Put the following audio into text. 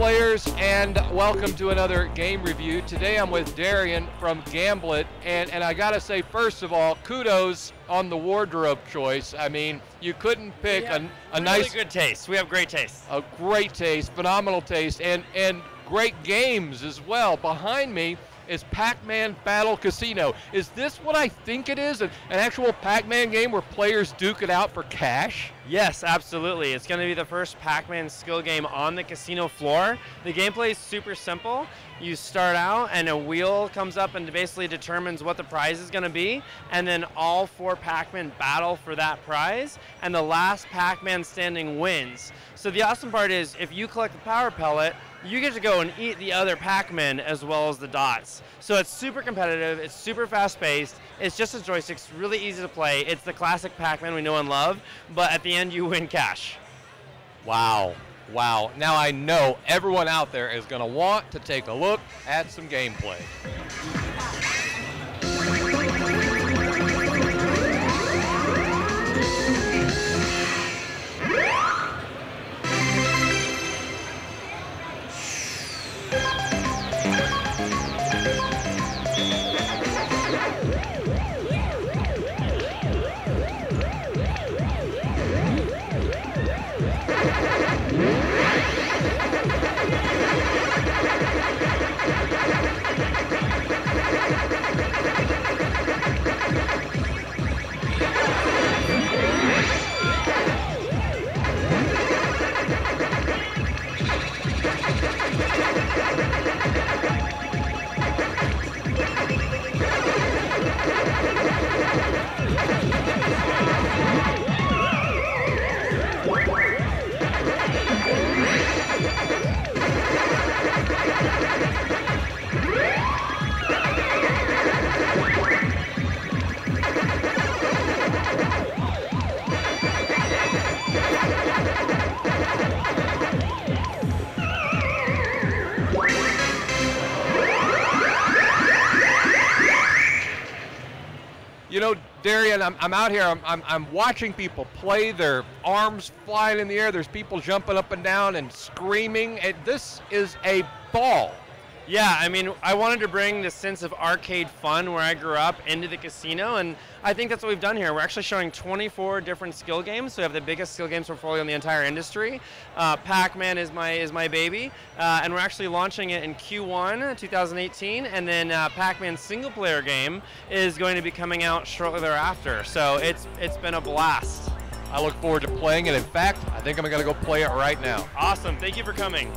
players, and welcome to another game review. Today I'm with Darian from Gamblit, and, and I gotta say, first of all, kudos on the wardrobe choice. I mean, you couldn't pick a, a really nice, good taste. We have great taste. a great taste, phenomenal taste, and, and great games as well. Behind me is Pac-Man Battle Casino. Is this what I think it is? An, an actual Pac-Man game where players duke it out for cash? Yes, absolutely. It's going to be the first Pac-Man skill game on the casino floor. The gameplay is super simple. You start out and a wheel comes up and basically determines what the prize is going to be, and then all four Pac-Man battle for that prize, and the last Pac-Man standing wins. So the awesome part is if you collect the power pellet, you get to go and eat the other Pac-Man as well as the dots. So it's super competitive, it's super fast-paced, it's just a joystick, it's really easy to play. It's the classic Pac-Man we know and love, but at the end you win cash. Wow. Wow. Now I know everyone out there is going to want to take a look at some gameplay. Yeah. You know, Darian, I'm, I'm out here, I'm, I'm, I'm watching people play, their arms flying in the air, there's people jumping up and down and screaming. This is a ball. Yeah, I mean, I wanted to bring the sense of arcade fun where I grew up into the casino, and I think that's what we've done here. We're actually showing 24 different skill games, so we have the biggest skill games portfolio in the entire industry. Uh, Pac-Man is my is my baby, uh, and we're actually launching it in Q1 2018, and then uh, Pac-Man single player game is going to be coming out shortly thereafter. So it's it's been a blast. I look forward to playing it. In fact, I think I'm going to go play it right now. Awesome. Thank you for coming.